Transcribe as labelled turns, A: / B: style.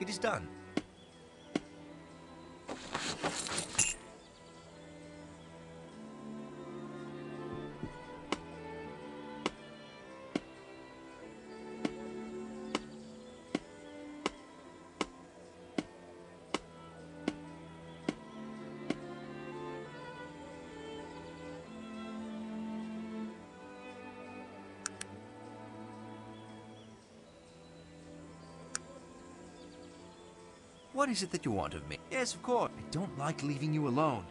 A: It is done. What is it that you want of me? Yes, of course. I don't like leaving you alone.